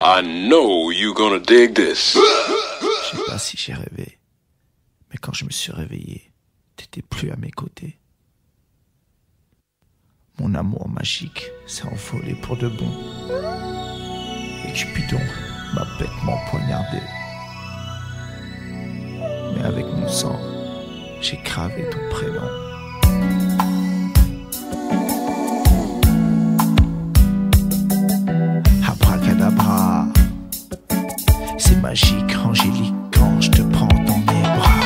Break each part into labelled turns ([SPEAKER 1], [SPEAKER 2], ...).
[SPEAKER 1] I know you gonna dig this.
[SPEAKER 2] Je sais pas si j'ai rêvé, mais quand je me suis réveillé, t'étais plus à mes côtés. Mon amour magique s'est envolé pour de bon. Et Cupidon m'a bêtement poignardé. Mais avec mon sang, j'ai gravé ton prénom. magique, angélique, quand je te prends dans mes bras.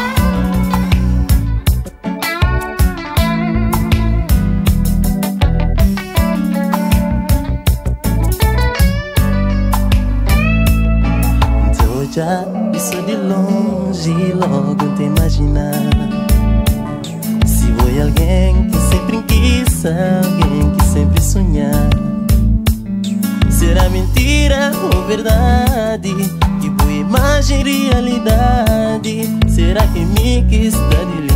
[SPEAKER 3] Tô já isso de longe, logo te imaginar. Se foi alguém que sempre quis, alguém que sempre sonhar. Será mentira ou verdade? passageiridade Será que me quis dar de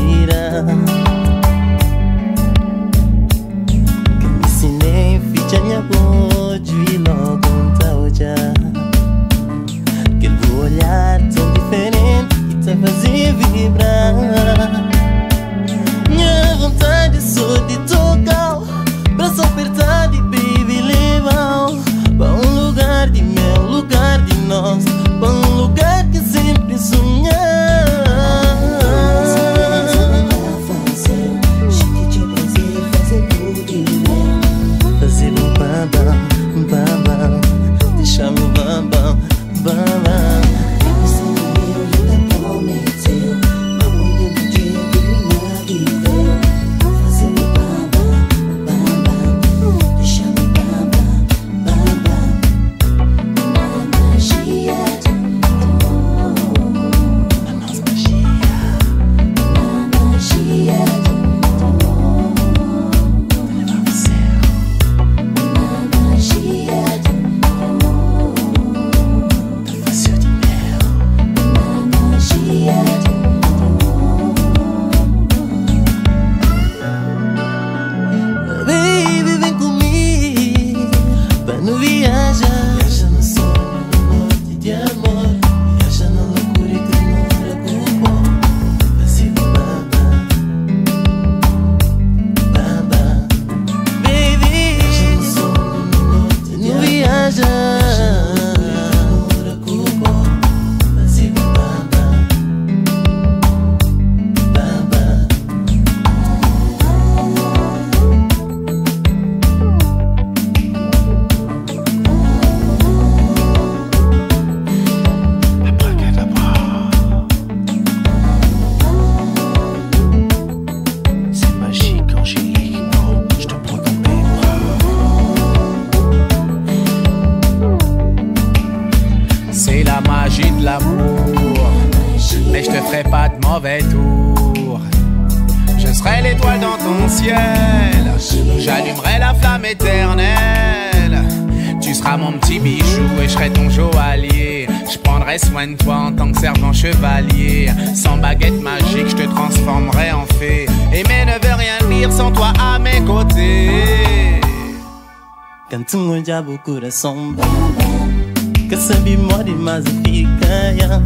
[SPEAKER 3] coração bom Que sabe morre, mas fica
[SPEAKER 4] yeah.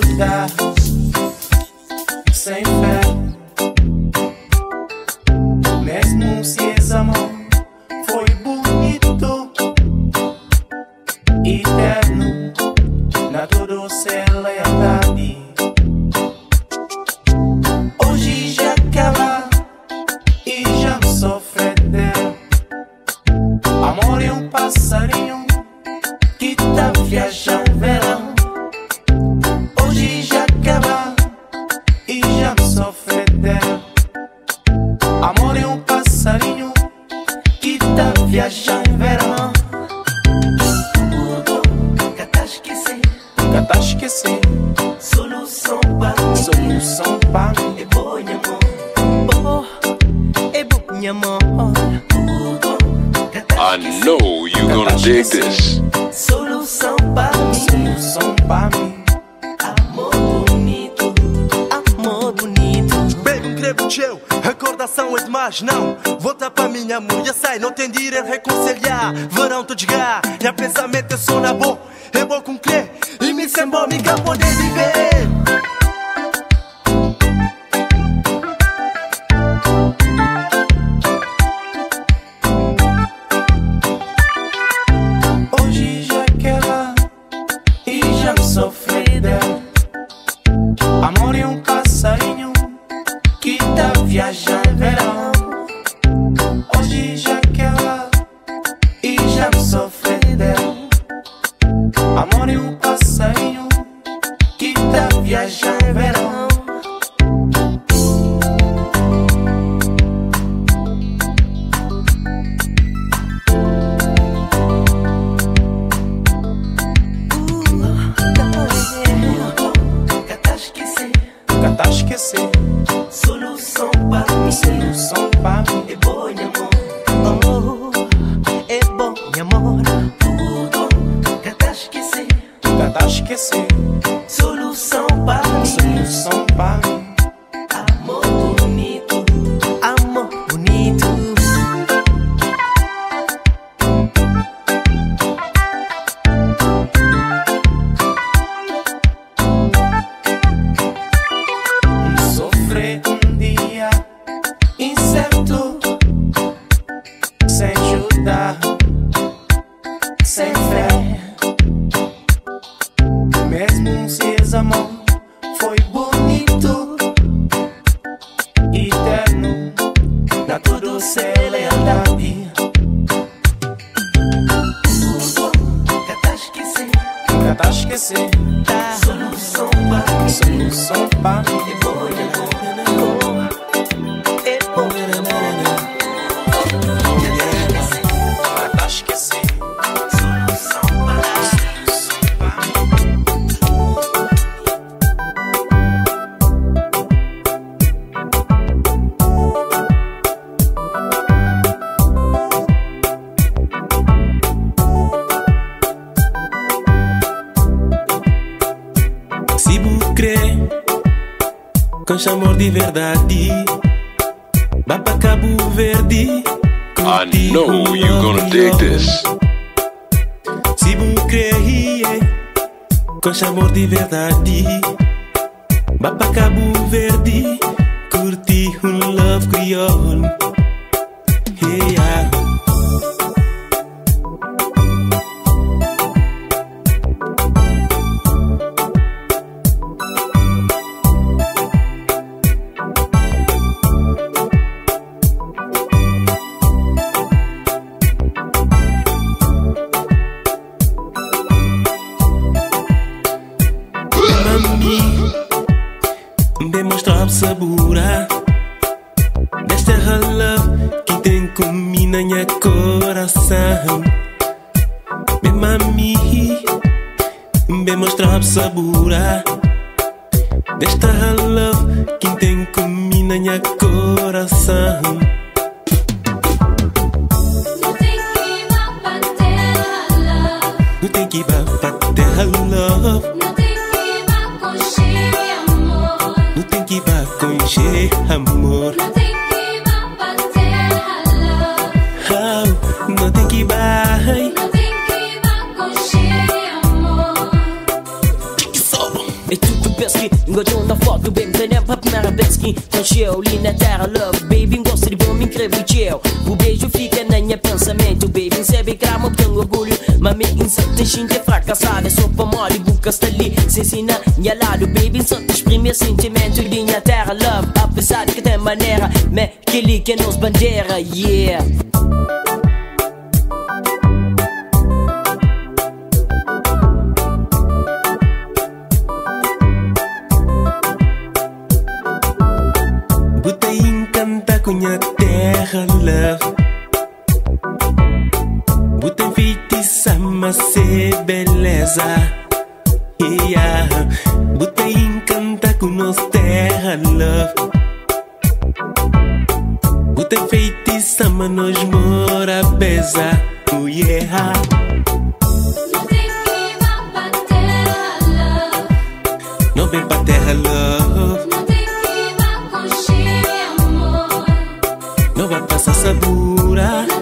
[SPEAKER 4] lugar. Verdade, pra Cabo Verde.
[SPEAKER 5] I know you're gonna dig this.
[SPEAKER 4] Se vous crê com amor de verdade, Tem que
[SPEAKER 6] vá pra terra, love.
[SPEAKER 4] Não tem que
[SPEAKER 6] tem que cheio amor.
[SPEAKER 4] Não tem que vá com cheio amor
[SPEAKER 6] Não tem que vá pra terra, love.
[SPEAKER 4] Oh, Não tem que vá
[SPEAKER 6] Não tem que cheio amor.
[SPEAKER 7] Et tu peux pesquer, ngo ton da foto bem Tenho pra primeira vez que concheu ali na terra Love, baby, gosto de bom, me inscrevo O beijo fica na minha pensamento Baby, sabe que amo, tenho orgulho. Mas me insiste, gente fracassada está ali Se ensina, minha lado Baby, só te exprime sentimento. De minha terra Love, apesar de que tem maneira. Mas que que nos bandeira, yeah.
[SPEAKER 4] Botei encanta com minha terra love
[SPEAKER 8] feitiça-me ser beleza. Yeah. Bota encanta com nossa terra, love. Bota feitiça-me nos mora beza. Oh, yeah.
[SPEAKER 4] Não
[SPEAKER 8] vem pra terra, love.
[SPEAKER 4] Não tem que vá com amor.
[SPEAKER 8] Não vai passar sabura.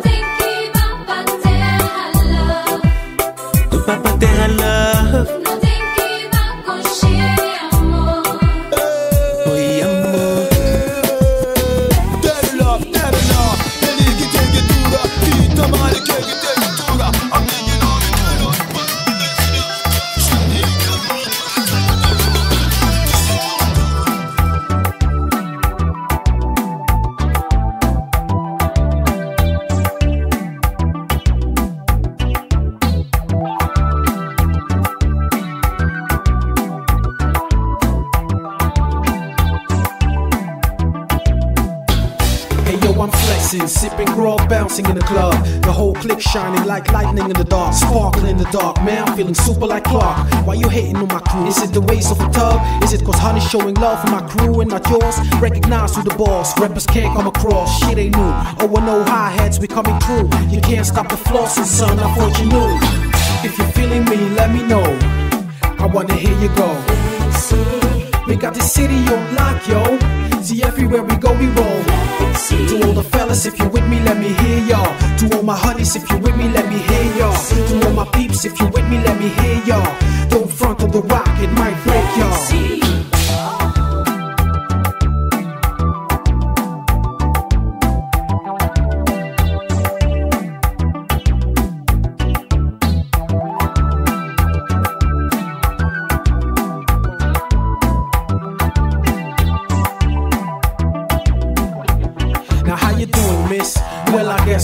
[SPEAKER 9] Shining like lightning in the dark, sparkling in the dark. Man, I'm feeling super like Clark. Why you hating on my crew? Is it the waste of a tub? Is it cause honey showing love for my crew and not yours? Recognize who the boss, rappers can't come across. Shit ain't new. Oh, I know high heads, we coming through. You can't stop the flossing, son. I thought you knew. If you're feeling me, let me know. I wanna hear you go. We got the city on lock, yo. See, everywhere we go, we roll. To all the fellas, if you're with me, let me hear y'all. To all my honeys, if you're with me, let me hear y'all. To all my peeps, if you're with me, let me hear y'all. Don't front on the rock, it might break y'all.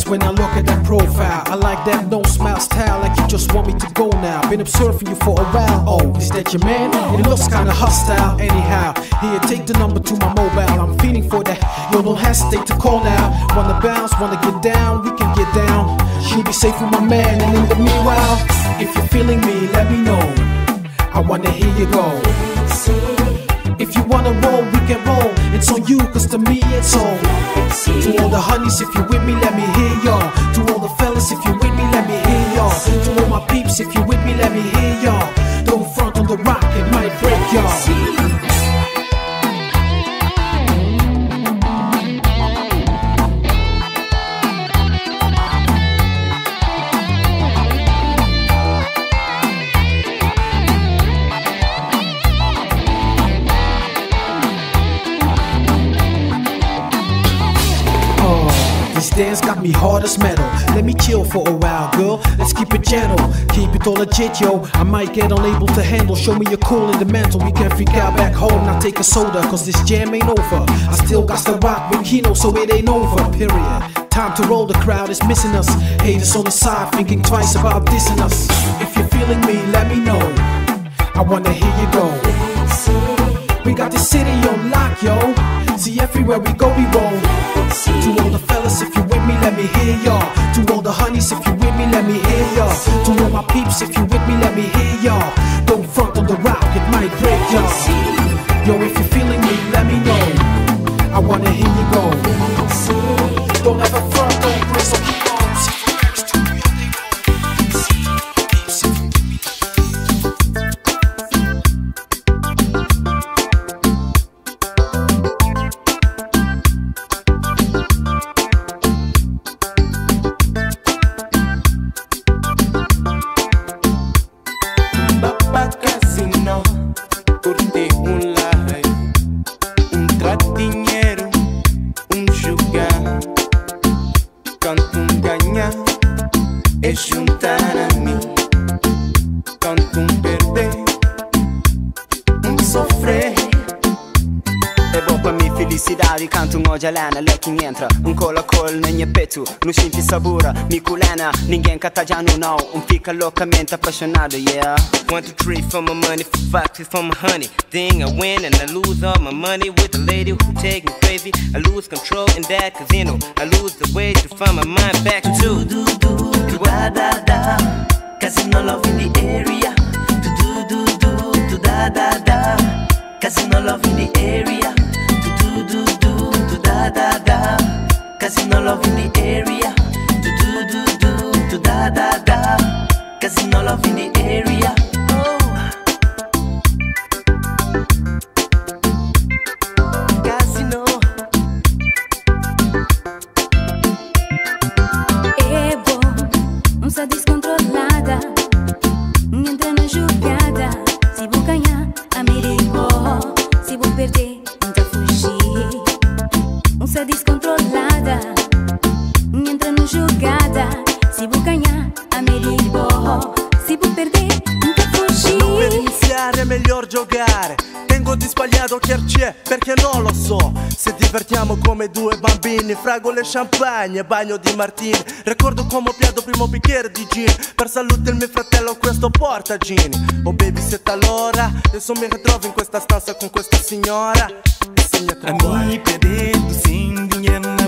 [SPEAKER 9] When I look at that profile, I like that no smile style, like you just want me to go now. Been observing you for a while. Oh, is that your man? It looks kinda hostile, anyhow. Here, take the number to my mobile. I'm feeling for that. Yo, don't hesitate to call now. Wanna bounce, wanna get down, we can get down. You'll be safe with my man, and in the meanwhile, if you're feeling me, let me know. I wanna hear you go. If you wanna roll, we can roll. It's on you, cause to me it's all. To all the honeys, if you with me, let me hear y'all. To all the fellas, if you with me, let me hear y'all. To all my peeps, if you with me, let me hear y'all. Don't front on the rock, it might break y'all. Dance got me hard as metal. Let me chill for a while, girl. Let's keep it gentle. Keep it all legit, yo. I might get unable to handle. Show me your cool in the mantle. We can freak out back home. Now take a soda, cause this jam ain't over. I still got to rock with Kino, so it ain't over, period. Time to roll, the crowd is missing us. Haters on the side, thinking twice about dissing us. If you're feeling me, let me know. I wanna hear you go. We got the city on lock, yo. See, everywhere we go, we roll. Let me hear y'all.
[SPEAKER 10] Não Um fica loucamente apaixonado yeah
[SPEAKER 5] One, two, three for my money, for six for my honey. Thing I win and I lose all my money with the lady who take me crazy. I lose control in that casino. I lose the way to find my mind back to do do do do da da da. Casino love in the area. Do do do do do da da da. Casino love in the area. Do do do do do da da da. Casino love in the area. Do do do do do da da da. Casino love in the area.
[SPEAKER 11] Perché non lo so. Se divertiamo come due bambini Fragole e champagne, bagno di martini. Ricordo come ho piato primo bicchiere di gin. Per salute il mio fratello questo porta gin. Oh baby siete all'ora Adesso mi ritrovo in questa stanza con questa signora. E se mi
[SPEAKER 5] A me perdendo sem dinheiro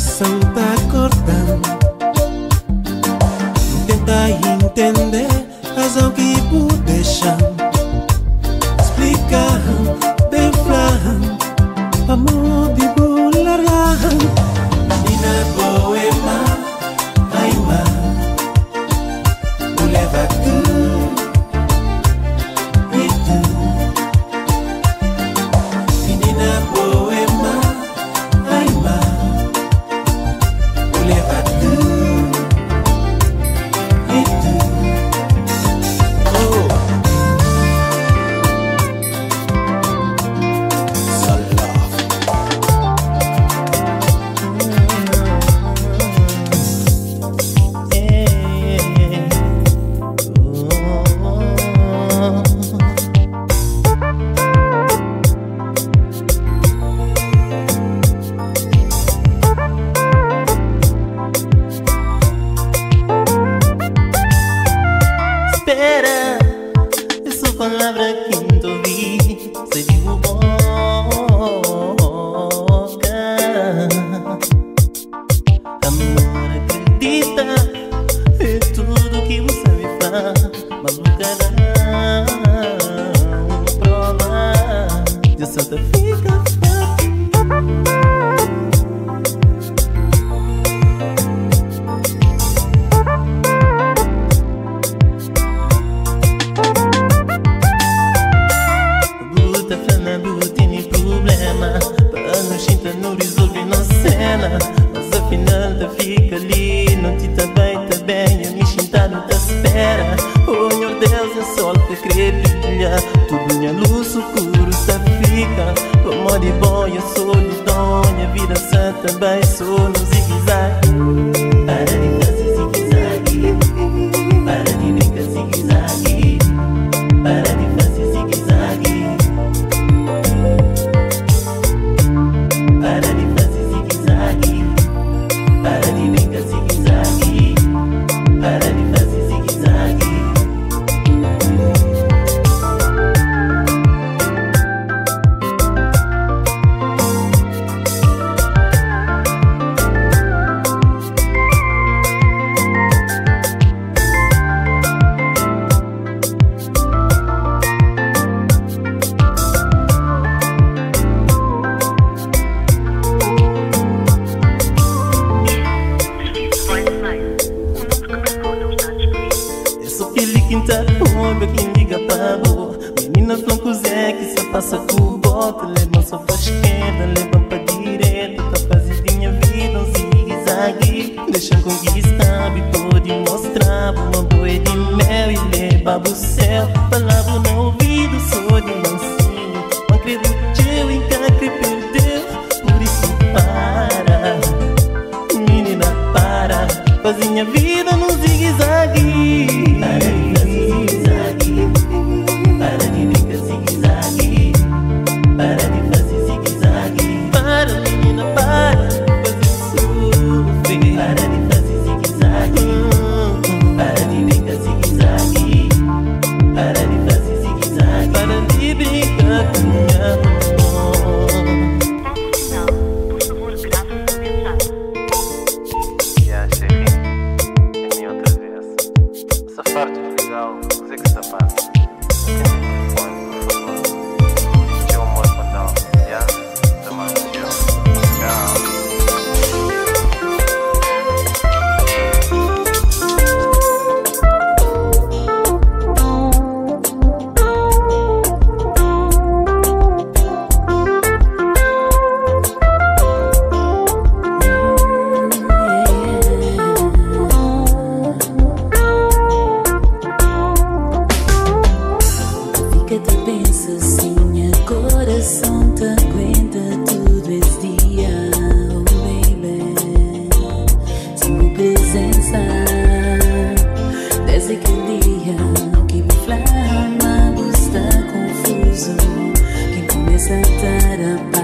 [SPEAKER 3] coração Que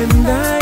[SPEAKER 5] and I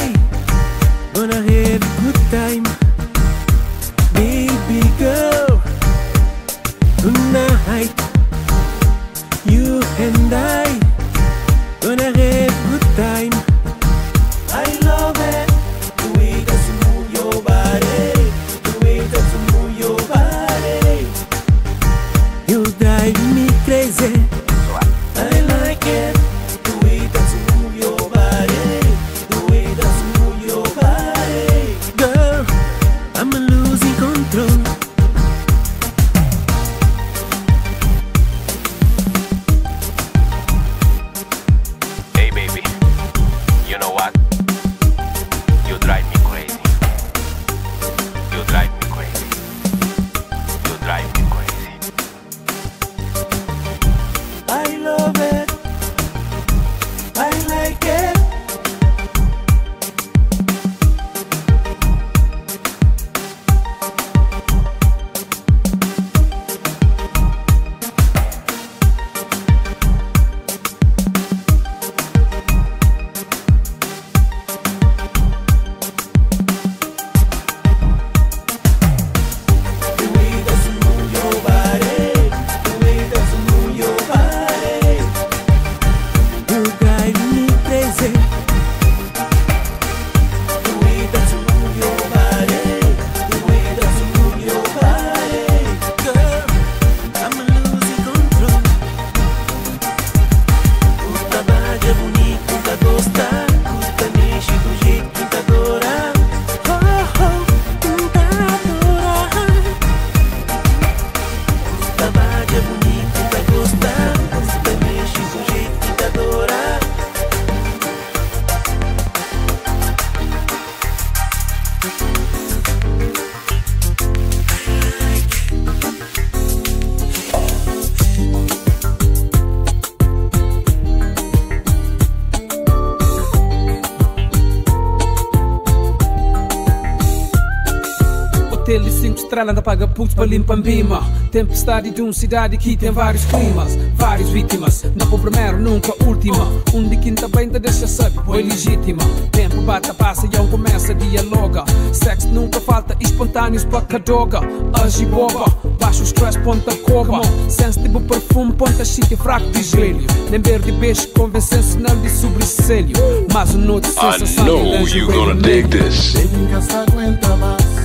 [SPEAKER 12] Hotel de 5 estrelas anda paga putos para limpar bima Tempestade de uma cidade que tem vários climas Várias vítimas, não por primeiro, nunca última. Um de quinta bem te deixa sabe, foi legítima. Tempo bata, passa e um começa a dialoga. Sexo nunca falta, espontâneos para cadoga. Age boba, baixo stress, ponta cova. Sensitivo perfume, ponta chique, fraco de gelho Lembrar de beijo, convencência não de sobresselho Mas o noite
[SPEAKER 1] I
[SPEAKER 12] sensação
[SPEAKER 1] know you're gonna dig this.
[SPEAKER 13] Baby, nunca se aguenta mais.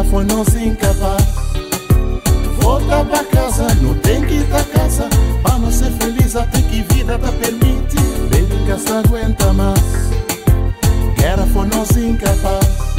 [SPEAKER 13] Guerra foi nós incapaz. Volta pra casa, não tem que ir pra casa. Pra não ser feliz, até que vida tá permite. Baby, se aguenta mais. Guerra foi nós incapaz.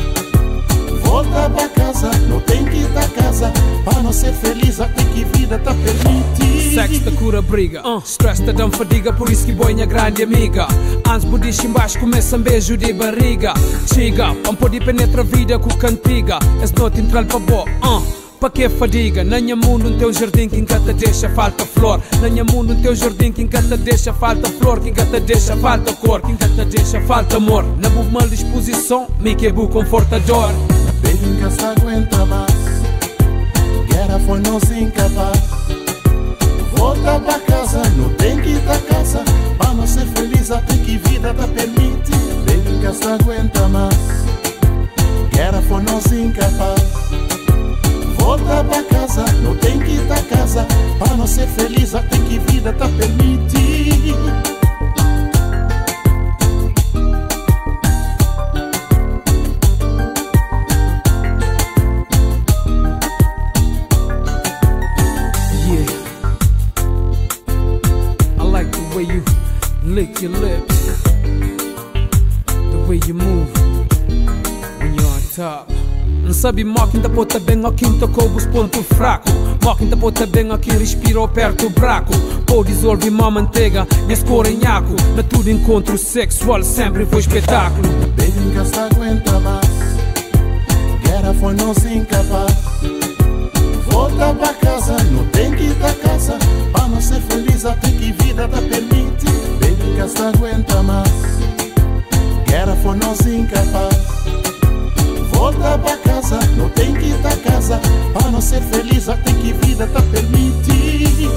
[SPEAKER 13] Volta pra casa, não tem que ir pra casa. Pra não ser feliz, até que vida tá permite.
[SPEAKER 12] Sexo da cura briga, uh, stress da dão fadiga, por isso que boinha grande amiga. Antes budista embaixo começa um beijo de barriga. Chega, não pode penetrar a vida com cantiga. Esse noite entrar pra boa, uh. Pa que fadiga? Na minha mundo no teu jardim que te deixa falta flor. Na minha mundo no teu jardim que te deixa falta flor. Que te deixa falta cor. Que te deixa falta amor. Na boa mal disposição, me que é confortador.
[SPEAKER 13] Baby, nunca se aguenta mais. Guerra foi nós incapaz. Volta pra casa, não tem que ir pra casa. Não ser feliz, até que vida tá permite. Baby, nunca se aguenta mais. Guerra foi nós incapaz. Volta pra casa.
[SPEAKER 14] casa Pra não ser feliz até que vida tá permite
[SPEAKER 12] Yeah. I like the way you lick your lips, the way you move when you're on top. Não sabe mock ainda pota bem quem tocou os pontos fracos. Mock ainda pota bem a quem respirou perto do braco. Ou dissolve uma manteiga nesse corenhaco. Na tudo encontro sexual sempre foi espetáculo.
[SPEAKER 14] Baby, nunca se aguenta mais Guerra foi nós incapaz Volta pra casa, não tem que ir pra casa Pra não ser feliz até que vida tá permite Baby, nunca se aguenta mais Guerra foi nós incapaz Volta pra casa, não tem que pra casa. Pra não ser feliz até que vida tá permite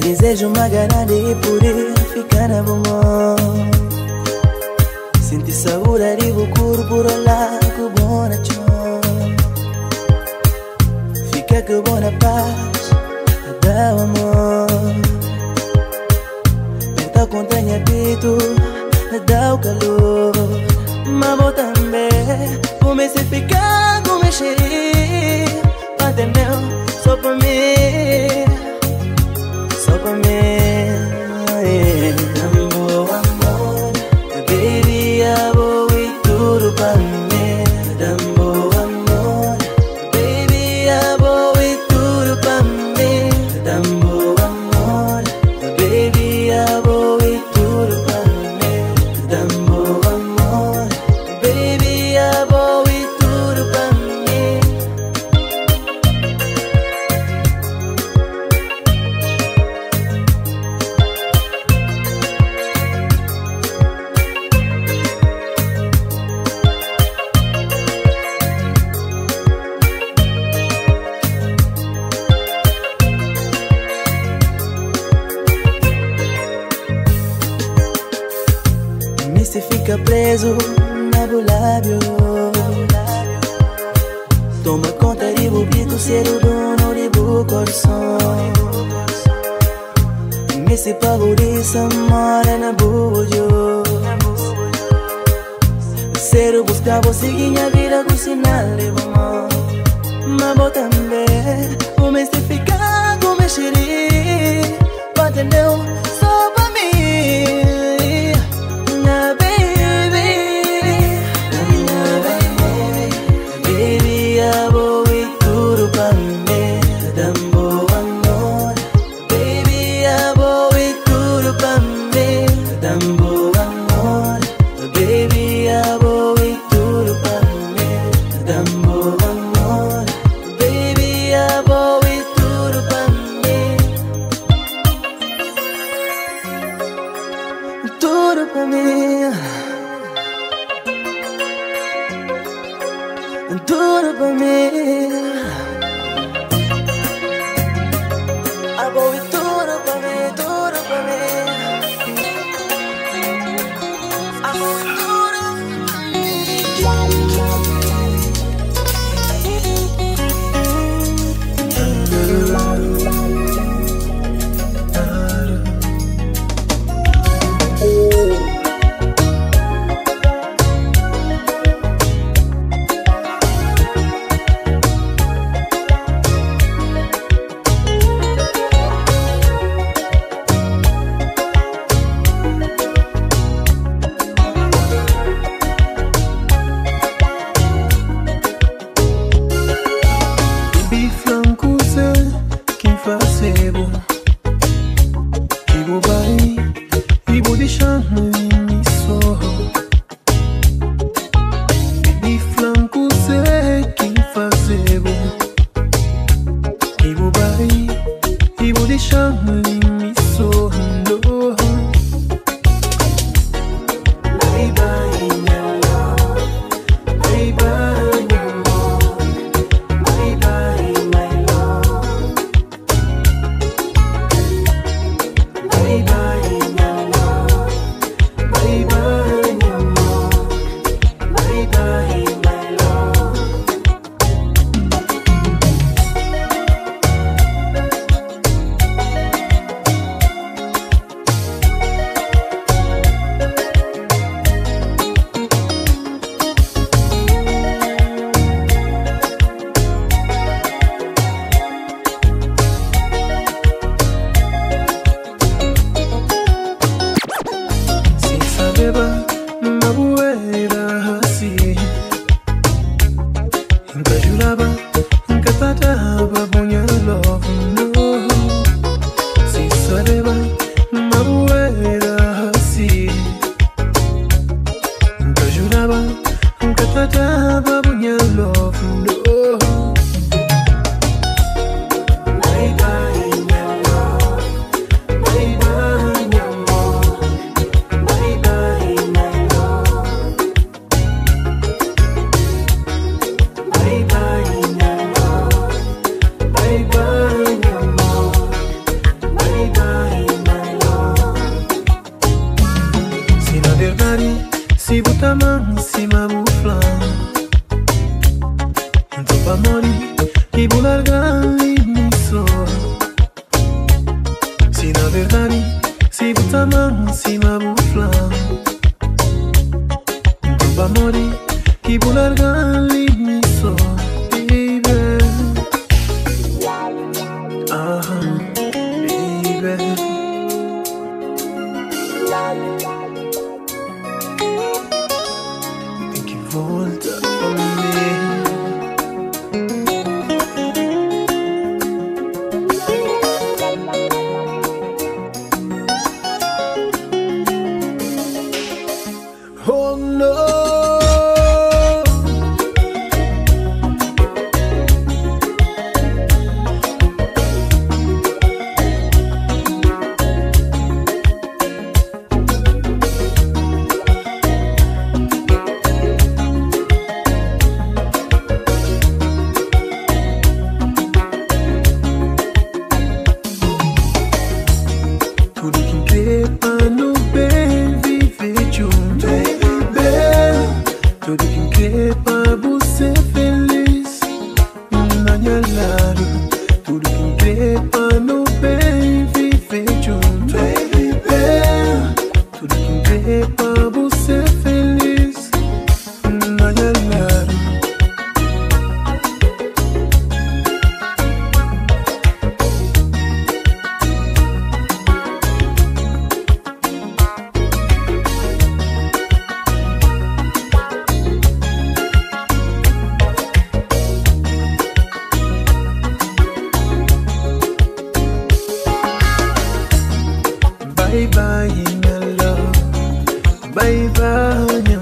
[SPEAKER 8] Desejo, uma gana de poder ficar na bomba. Senti sabor de bucur por olá que bom Fica que bom na paz, dá o amor. Penta com tenha pito, dá o calor. Mas vou também, comecei a ficar com mexer Até meu, só por mim. tudo pra mim. Tudo pra mim. never would you love me.
[SPEAKER 14] Bye bye, my love. Bye bye,